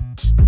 you